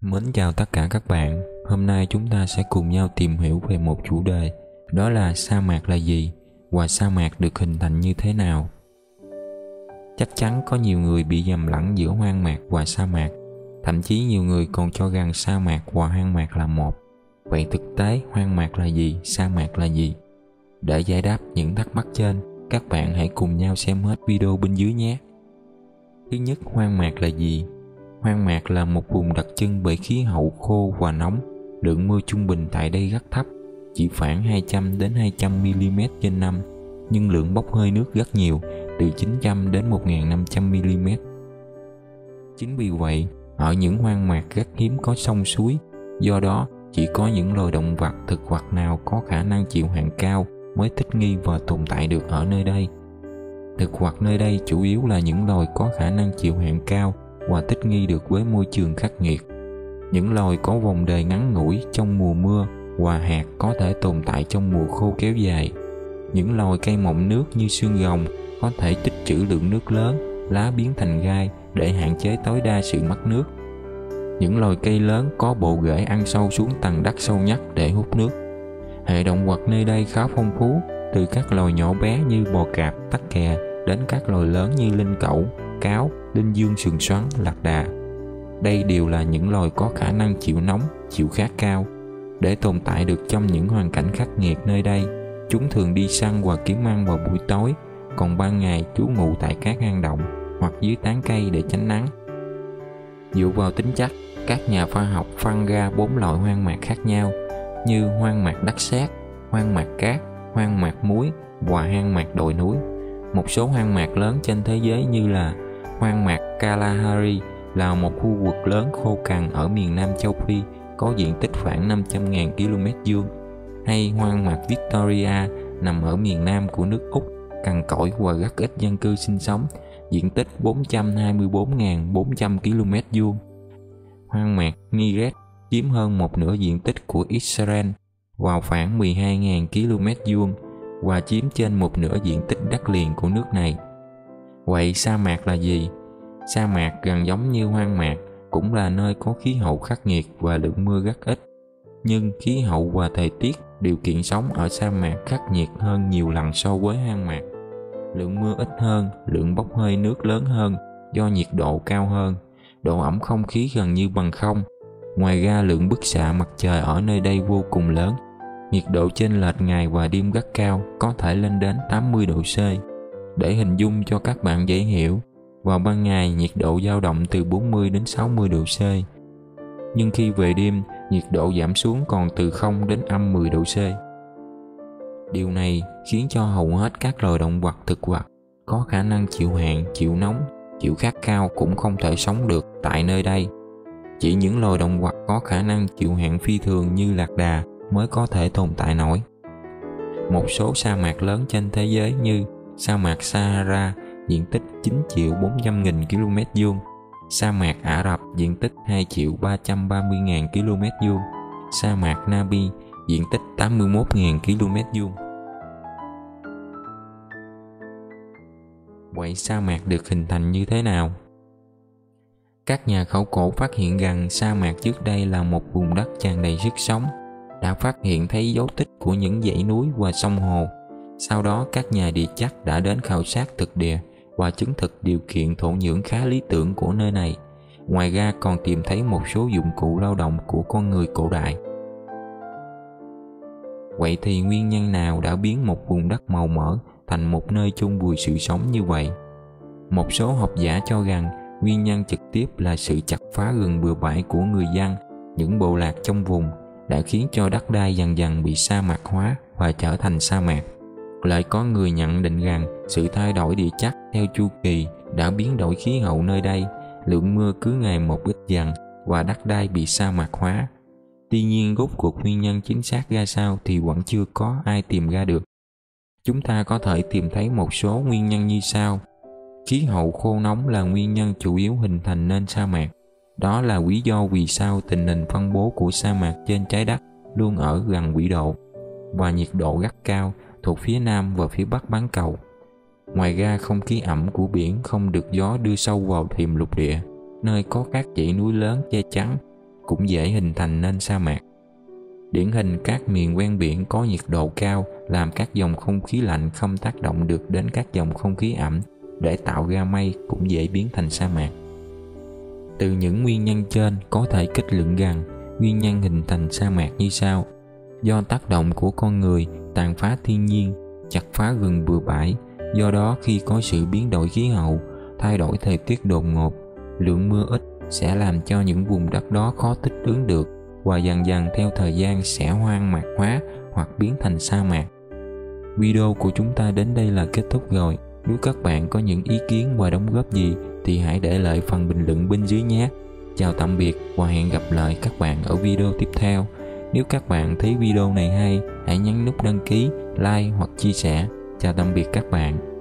Mến chào tất cả các bạn. Hôm nay chúng ta sẽ cùng nhau tìm hiểu về một chủ đề, đó là sa mạc là gì và sa mạc được hình thành như thế nào. Chắc chắn có nhiều người bị nhầm lẫn giữa hoang mạc và sa mạc. Thậm chí nhiều người còn cho rằng sa mạc và hoang mạc là một. Vậy thực tế hoang mạc là gì, sa mạc là gì? Để giải đáp những thắc mắc trên, các bạn hãy cùng nhau xem hết video bên dưới nhé. Thứ nhất, hoang mạc là gì? Hoang mạc là một vùng đặc trưng bởi khí hậu khô và nóng. Lượng mưa trung bình tại đây rất thấp, chỉ khoảng 200 đến 200 mm trên năm, nhưng lượng bốc hơi nước rất nhiều, từ 900 đến 1500 mm. Chính vì vậy, ở những hoang mạc rất hiếm có sông suối, do đó chỉ có những loài động vật thực vật nào có khả năng chịu hạn cao mới thích nghi và tồn tại được ở nơi đây. Thực vật nơi đây chủ yếu là những loài có khả năng chịu hạn cao và thích nghi được với môi trường khắc nghiệt. Những loài có vòng đời ngắn ngủi trong mùa mưa và hạt có thể tồn tại trong mùa khô kéo dài. Những loài cây mọng nước như xương rồng có thể tích trữ lượng nước lớn, lá biến thành gai để hạn chế tối đa sự mất nước. Những loài cây lớn có bộ rễ ăn sâu xuống tầng đất sâu nhất để hút nước. Hệ động vật nơi đây khá phong phú, từ các loài nhỏ bé như bò cạp, tắc kè đến các loài lớn như linh cẩu, cáo, đinh dương sườn xoắn, lạc đà. Đây đều là những loài có khả năng chịu nóng, chịu khát cao. Để tồn tại được trong những hoàn cảnh khắc nghiệt nơi đây, chúng thường đi săn và kiếm ăn vào buổi tối, còn ban ngày trú ngụ tại các hang động hoặc dưới tán cây để tránh nắng. Dựa vào tính chất, các nhà khoa học phân ra bốn loại hoang mạc khác nhau như hoang mạc đất sét, hoang mạc cát, hoang mạc muối và hoang mạc đồi núi. Một số hoang mạc lớn trên thế giới như là hoang mạc Kalahari là một khu vực lớn khô cằn ở miền Nam châu Phi, có diện tích khoảng 500.000 km vuông, hay hoang mạc Victoria, nằm ở miền Nam của nước Úc, cằn cỗi và rất ít dân cư sinh sống, diện tích 424.400 km vuông hoang mạc Niger chiếm hơn một nửa diện tích của Israel, vào khoảng 12.000 km vuông, và chiếm trên một nửa diện tích đất liền của nước này. Vậy sa mạc là gì? Sa mạc gần giống như hoang mạc, cũng là nơi có khí hậu khắc nghiệt và lượng mưa rất ít. Nhưng khí hậu và thời tiết, điều kiện sống ở sa mạc khắc nghiệt hơn nhiều lần so với hoang mạc. Lượng mưa ít hơn, lượng bốc hơi nước lớn hơn do nhiệt độ cao hơn, độ ẩm không khí gần như bằng không. Ngoài ra lượng bức xạ mặt trời ở nơi đây vô cùng lớn, nhiệt độ chênh lệch ngày và đêm rất cao, có thể lên đến 80 độ C. Để hình dung cho các bạn dễ hiểu, vào ban ngày nhiệt độ dao động từ 40 đến 60 độ C. Nhưng khi về đêm, nhiệt độ giảm xuống còn từ 0 đến âm 10 độ C. Điều này khiến cho hầu hết các loài động vật thực vật có khả năng chịu hạn, chịu nóng, chịu khát cao cũng không thể sống được tại nơi đây. Chỉ những loài động vật có khả năng chịu hạn phi thường như lạc đà mới có thể tồn tại nổi. Một số sa mạc lớn trên thế giới như sa mạc Sahara diện tích 9 triệu 400 nghìn km vuông, sa mạc Ả Rập diện tích 2 triệu 330 ngàn km vuông, sa mạc Nabi diện tích 81 ngàn km vuông. Vậy sa mạc được hình thành như thế nào? Các nhà khảo cổ phát hiện rằng sa mạc trước đây là một vùng đất tràn đầy sức sống, đã phát hiện thấy dấu tích của những dãy núi và sông hồ. Sau đó các nhà địa chất đã đến khảo sát thực địa và chứng thực điều kiện thổ nhưỡng khá lý tưởng của nơi này. Ngoài ra còn tìm thấy một số dụng cụ lao động của con người cổ đại. Vậy thì nguyên nhân nào đã biến một vùng đất màu mỡ thành một nơi chôn vùi sự sống như vậy? Một số học giả cho rằng nguyên nhân trực tiếp là sự chặt phá rừng bừa bãi của người dân, những bộ lạc trong vùng đã khiến cho đất đai dần dần bị sa mạc hóa và trở thành sa mạc. Lại có người nhận định rằng sự thay đổi địa chất theo chu kỳ đã biến đổi khí hậu nơi đây, lượng mưa cứ ngày một ít dần và đất đai bị sa mạc hóa. Tuy nhiên rốt cuộc nguyên nhân chính xác ra sao thì vẫn chưa có ai tìm ra được. Chúng ta có thể tìm thấy một số nguyên nhân như sau. Khí hậu khô nóng là nguyên nhân chủ yếu hình thành nên sa mạc. Đó là lý do vì sao tình hình phân bố của sa mạc trên trái đất luôn ở gần quỹ độ và nhiệt độ rất cao thuộc phía nam và phía bắc bán cầu. Ngoài ra không khí ẩm của biển không được gió đưa sâu vào thềm lục địa, nơi có các dãy núi lớn che chắn. cũng dễ hình thành nên sa mạc. Điển hình các miền ven biển có nhiệt độ cao làm các dòng không khí lạnh không tác động được đến các dòng không khí ẩm để tạo ra mây cũng dễ biến thành sa mạc. Từ những nguyên nhân trên có thể kết luận rằng nguyên nhân hình thành sa mạc như sau. Do tác động của con người tàn phá thiên nhiên, chặt phá rừng bừa bãi, do đó khi có sự biến đổi khí hậu, thay đổi thời tiết đột ngột, lượng mưa ít sẽ làm cho những vùng đất đó khó thích ứng được và dần dần theo thời gian sẽ hoang mạc hóa hoặc biến thành sa mạc. Video của chúng ta đến đây là kết thúc rồi. Nếu các bạn có những ý kiến và đóng góp gì thì hãy để lại phần bình luận bên dưới nhé. Chào tạm biệt và hẹn gặp lại các bạn ở video tiếp theo. Nếu các bạn thấy video này hay, hãy nhấn nút đăng ký, like hoặc chia sẻ. Chào tạm biệt các bạn.